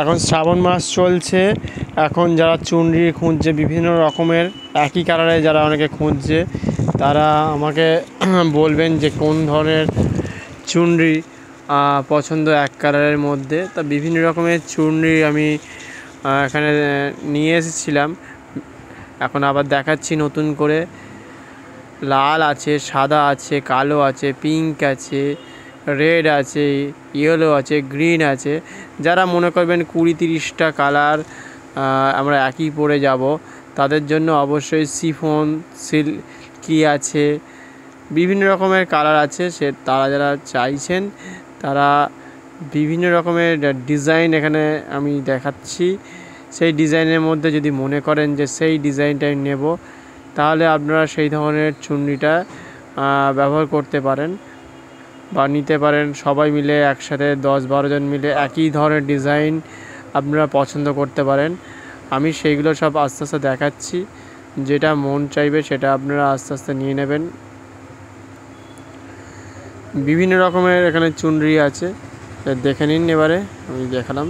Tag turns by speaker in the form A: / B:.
A: এখন শ্রাবণ মাস চলছে, এখন যারা চুনরি খুঁজছে, বিভিন্ন রকমের, একই কালারে যারা অনেকে খুঁজছে, তারা আমাকে বলবেন যে কোন ধরনের চুনরি পছন্দ এক কালারের মধ্যে। তা বিভিন্ন রকমের চুনরি আমি এখানে নিয়ে এসেছিলাম। এখন আবার দেখাচ্ছি নতুন করে। লাল আছে, সাদা আছে, কালো আছে, পিঙ্ক আছে রেড আছে ইয়েলো আছে গ্রিন আছে। যারা মনে করবেন কুড়ি তিরিশটা কালার আমরা একই পরে যাব, তাদের জন্য অবশ্যই সিফন সিল্কি আছে। বিভিন্ন রকমের কালার আছে, সে তারা যারা চাইছেন, তারা বিভিন্ন রকমের ডিজাইন এখানে আমি দেখাচ্ছি। সেই ডিজাইনের মধ্যে যদি মনে করেন যে সেই ডিজাইনটাই নেব, তাহলে আপনারা সেই ধরনের চুন্নিটা ব্যবহার করতে পারেন। বা নিতে পারেন। সবাই মিলে একসাথে দশ জন মিলে একই ধরনের ডিজাইন আপনারা পছন্দ করতে পারেন। আমি সেইগুলো সব আস্তে আস্তে দেখাচ্ছি। যেটা মন চাইবে সেটা আপনারা আস্তে আস্তে নিয়ে নেবেন। বিভিন্ন রকমের এখানে চুনরি আছে। দেখে নিন এবারে, আমি দেখালাম।